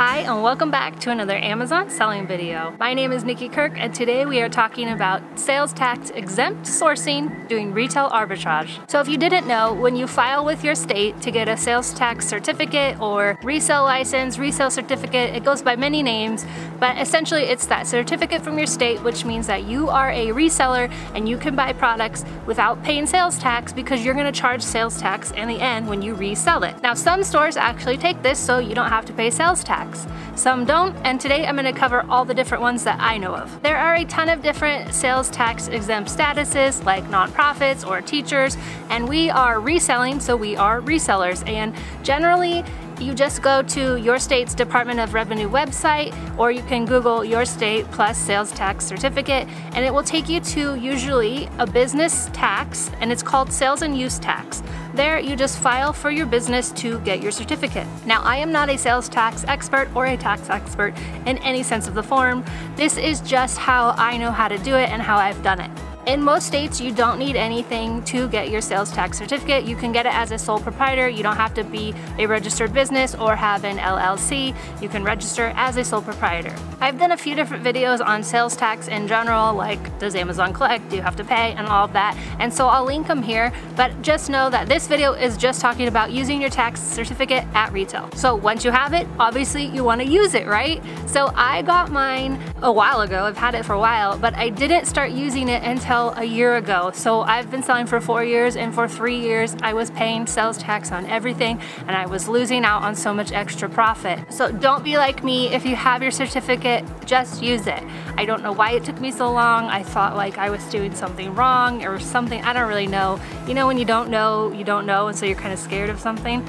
Bye. And welcome back to another Amazon selling video. My name is Nikki Kirk and today we are talking about sales tax exempt sourcing doing retail arbitrage. So if you didn't know, when you file with your state to get a sales tax certificate or resale license, resale certificate, it goes by many names, but essentially it's that certificate from your state which means that you are a reseller and you can buy products without paying sales tax because you're going to charge sales tax in the end when you resell it. Now some stores actually take this so you don't have to pay sales tax. Some don't, and today I'm going to cover all the different ones that I know of. There are a ton of different sales tax exempt statuses like nonprofits or teachers, and we are reselling, so we are resellers. And generally, you just go to your state's Department of Revenue website or you can Google your state plus sales tax certificate and it will take you to usually a business tax and it's called sales and use tax. There you just file for your business to get your certificate. Now I am not a sales tax expert or a tax expert in any sense of the form. This is just how I know how to do it and how I've done it. In most states, you don't need anything to get your sales tax certificate. You can get it as a sole proprietor. You don't have to be a registered business or have an LLC. You can register as a sole proprietor. I've done a few different videos on sales tax in general, like does Amazon collect, do you have to pay, and all of that. And so I'll link them here, but just know that this video is just talking about using your tax certificate at retail. So once you have it, obviously you wanna use it, right? So I got mine a while ago. I've had it for a while, but I didn't start using it until until a year ago. So I've been selling for four years and for three years I was paying sales tax on everything and I was losing out on so much extra profit. So don't be like me. If you have your certificate, just use it. I don't know why it took me so long. I thought like I was doing something wrong or something. I don't really know. You know when you don't know, you don't know and so you're kind of scared of something.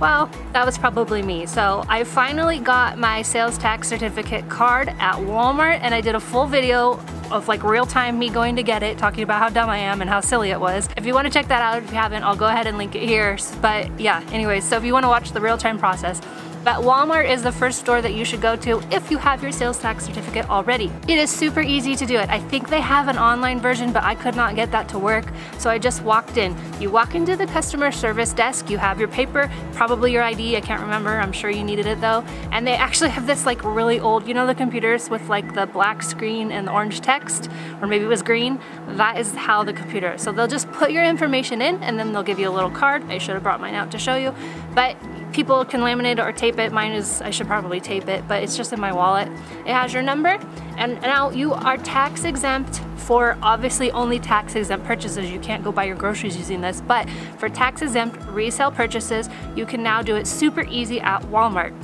Well, that was probably me. So I finally got my sales tax certificate card at Walmart and I did a full video of like real time me going to get it, talking about how dumb I am and how silly it was. If you want to check that out, if you haven't, I'll go ahead and link it here. But yeah, anyways, so if you want to watch the real time process, but Walmart is the first store that you should go to if you have your sales tax certificate already. It is super easy to do it. I think they have an online version, but I could not get that to work, so I just walked in. You walk into the customer service desk, you have your paper, probably your ID, I can't remember, I'm sure you needed it though, and they actually have this like really old, you know the computers with like the black screen and the orange text, or maybe it was green? That is how the computer, so they'll just put your information in and then they'll give you a little card. I should have brought mine out to show you, but people can laminate it or tape it. Mine is, I should probably tape it, but it's just in my wallet. It has your number, and now you are tax exempt for obviously only tax exempt purchases. You can't go buy your groceries using this, but for tax exempt resale purchases, you can now do it super easy at Walmart.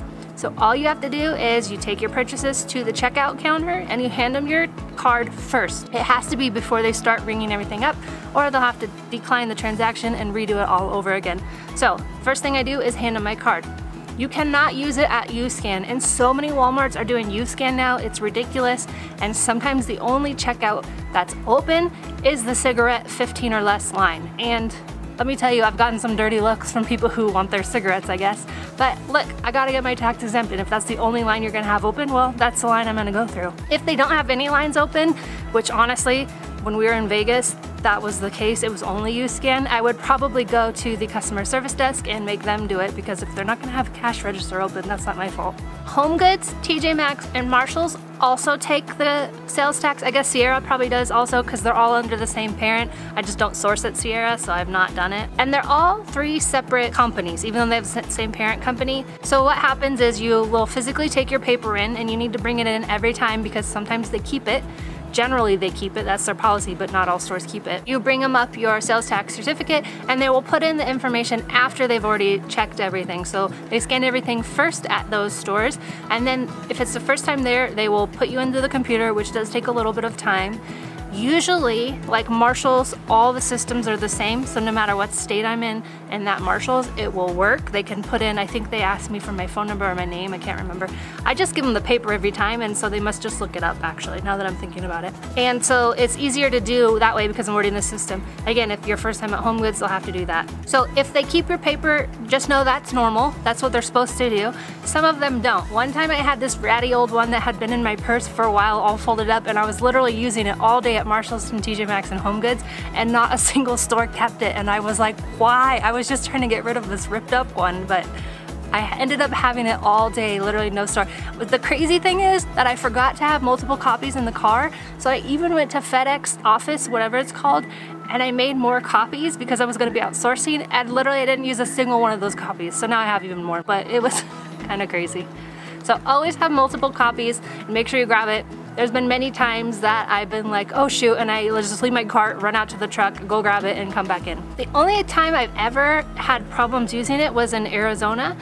So all you have to do is you take your purchases to the checkout counter and you hand them your card first. It has to be before they start ringing everything up or they'll have to decline the transaction and redo it all over again. So first thing I do is hand them my card. You cannot use it at U-Scan and so many Walmarts are doing U-Scan now, it's ridiculous and sometimes the only checkout that's open is the cigarette 15 or less line and let me tell you, I've gotten some dirty looks from people who want their cigarettes, I guess. But look, I gotta get my tax exempt, and if that's the only line you're gonna have open, well, that's the line I'm gonna go through. If they don't have any lines open, which honestly, when we were in Vegas, that was the case, it was only U-Scan, I would probably go to the customer service desk and make them do it because if they're not gonna have a cash register open, that's not my fault. Home Goods, TJ Maxx, and Marshalls also take the sales tax. I guess Sierra probably does also because they're all under the same parent. I just don't source at Sierra, so I've not done it. And they're all three separate companies, even though they have the same parent company. So what happens is you will physically take your paper in and you need to bring it in every time because sometimes they keep it Generally they keep it, that's their policy, but not all stores keep it. You bring them up your sales tax certificate and they will put in the information after they've already checked everything. So they scan everything first at those stores and then if it's the first time there, they will put you into the computer, which does take a little bit of time. Usually, like Marshalls, all the systems are the same, so no matter what state I'm in in that Marshalls, it will work. They can put in, I think they asked me for my phone number or my name, I can't remember. I just give them the paper every time, and so they must just look it up actually, now that I'm thinking about it. And so it's easier to do that way because I'm already in the system. Again, if you're first time at Home Goods, they'll have to do that. So if they keep your paper, just know that's normal. That's what they're supposed to do. Some of them don't. One time I had this ratty old one that had been in my purse for a while, all folded up, and I was literally using it all day at Marshalls and TJ Maxx and Home Goods and not a single store kept it and I was like, why? I was just trying to get rid of this ripped up one, but I ended up having it all day, literally no store. But the crazy thing is that I forgot to have multiple copies in the car. So I even went to FedEx office, whatever it's called, and I made more copies because I was gonna be outsourcing and literally I didn't use a single one of those copies. So now I have even more, but it was kind of crazy. So always have multiple copies and make sure you grab it. There's been many times that I've been like, oh shoot, and I just leave my cart, run out to the truck, go grab it, and come back in. The only time I've ever had problems using it was in Arizona.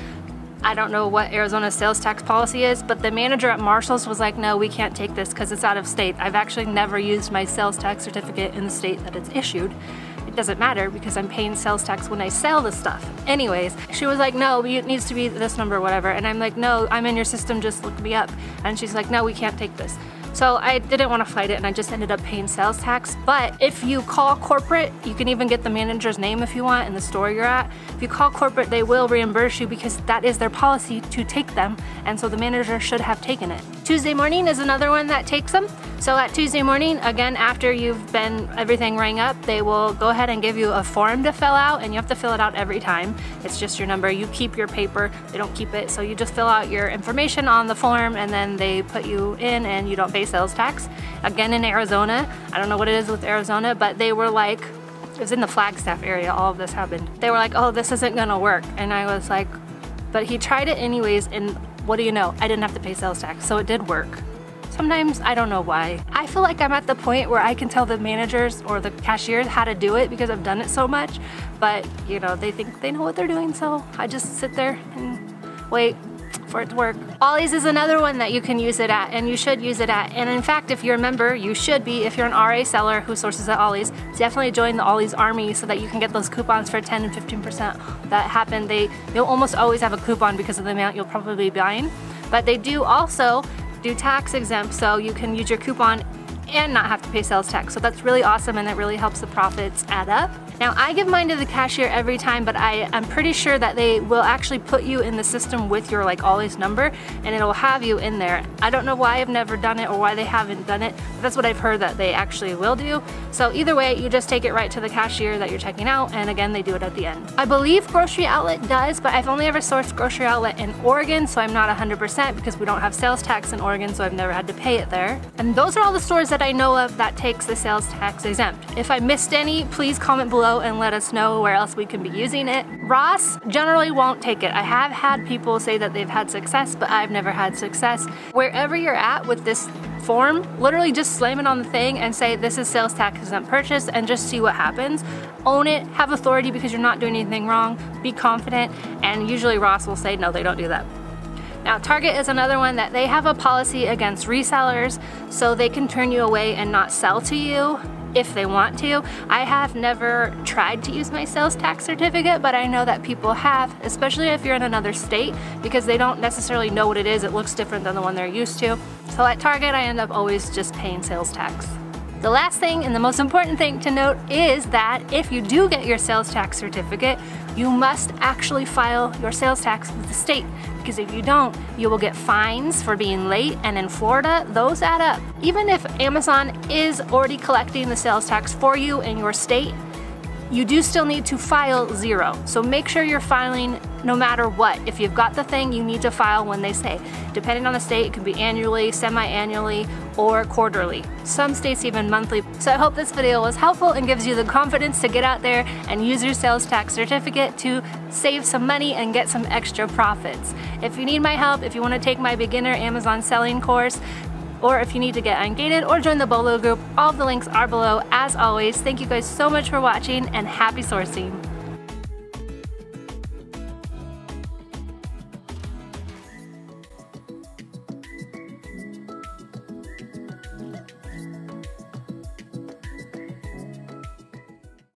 I don't know what Arizona's sales tax policy is, but the manager at Marshall's was like, no, we can't take this because it's out of state. I've actually never used my sales tax certificate in the state that it's issued. It doesn't matter because I'm paying sales tax when I sell the stuff. Anyways, she was like, no, it needs to be this number, whatever. And I'm like, no, I'm in your system, just look me up. And she's like, no, we can't take this. So I didn't want to fight it and I just ended up paying sales tax. But if you call corporate, you can even get the manager's name if you want in the store you're at. If you call corporate, they will reimburse you because that is their policy to take them. And so the manager should have taken it. Tuesday morning is another one that takes them. So at Tuesday morning, again, after you've been everything rang up, they will go ahead and give you a form to fill out and you have to fill it out every time. It's just your number. You keep your paper, they don't keep it. So you just fill out your information on the form and then they put you in and you don't pay sales tax. Again, in Arizona, I don't know what it is with Arizona, but they were like, it was in the Flagstaff area, all of this happened. They were like, oh, this isn't gonna work. And I was like, but he tried it anyways and what do you know? I didn't have to pay sales tax, so it did work. Sometimes I don't know why. I feel like I'm at the point where I can tell the managers or the cashiers how to do it because I've done it so much, but you know, they think they know what they're doing, so I just sit there and wait for work. Ollie's is another one that you can use it at and you should use it at. And in fact, if you're a member, you should be. If you're an RA seller who sources at Ollie's, definitely join the Ollie's army so that you can get those coupons for 10 and 15% that happen. They, you'll almost always have a coupon because of the amount you'll probably be buying. But they do also do tax exempt so you can use your coupon and not have to pay sales tax. So that's really awesome and it really helps the profits add up. Now I give mine to the cashier every time, but I am pretty sure that they will actually put you in the system with your like Ollie's number and it'll have you in there. I don't know why I've never done it or why they haven't done it, but that's what I've heard that they actually will do. So either way, you just take it right to the cashier that you're checking out and again, they do it at the end. I believe Grocery Outlet does, but I've only ever sourced Grocery Outlet in Oregon, so I'm not 100% because we don't have sales tax in Oregon, so I've never had to pay it there. And those are all the stores that I know of that takes the sales tax exempt. If I missed any, please comment below and let us know where else we can be using it. Ross generally won't take it. I have had people say that they've had success, but I've never had success. Wherever you're at with this form, literally just slam it on the thing and say this is sales tax exempt purchase and just see what happens. Own it, have authority because you're not doing anything wrong, be confident, and usually Ross will say no, they don't do that. Now Target is another one that they have a policy against resellers so they can turn you away and not sell to you if they want to. I have never tried to use my sales tax certificate, but I know that people have, especially if you're in another state, because they don't necessarily know what it is. It looks different than the one they're used to. So at Target, I end up always just paying sales tax. The last thing and the most important thing to note is that if you do get your sales tax certificate, you must actually file your sales tax with the state because if you don't, you will get fines for being late and in Florida, those add up. Even if Amazon is already collecting the sales tax for you in your state, you do still need to file zero. So make sure you're filing no matter what. If you've got the thing, you need to file when they say. Depending on the state, it can be annually, semi-annually, or quarterly. Some states even monthly. So I hope this video was helpful and gives you the confidence to get out there and use your sales tax certificate to save some money and get some extra profits. If you need my help, if you want to take my beginner Amazon selling course, or if you need to get ungated or join the Bolo group, all the links are below as always. Thank you guys so much for watching and happy sourcing.